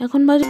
এখন বাজে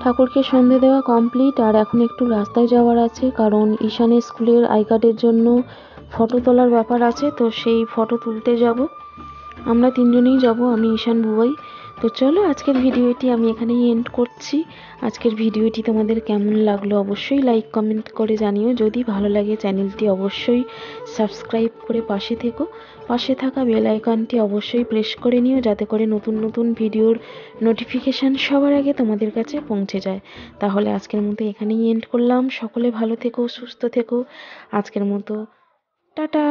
ঠাকুরকে সন্ধে দেওয়া কমপ্লিট আর এখন একটু রাস্তায় যাওয়ার আছে, কারণ ঈশানের স্কুলের আই কার্ডের জন্য ফটো তোলার ব্যাপার আছে, তো সেই ফটো তুলতে যাব। আমরা তিনজনেই যাব, আমি, ঈশান, বুবাই। তো চলো আজকের ভিডিওটি আমি এখানেই এন্ড করছি। আজকের ভিডিওটি তোমাদের কেমন লাগল অবশ্যই লাইক কমেন্ট করে জানিও। যদি ভালো লাগে চ্যানেলটি অবশ্যই সাবস্ক্রাইব করে পাশে থেকো। পাশে থাকা বেল আইকনটি অবশ্যই প্রেস করে নিও যাতে করে নতুন নতুন ভিডিওর নোটিফিকেশান সবার আগে তোমাদের কাছে পৌঁছে যায়। তাহলে আজকের মতো এখানেই এন্ড করলাম। সকলে ভালো থেকো, সুস্থ থেকো। আজকের মতো, টাটা!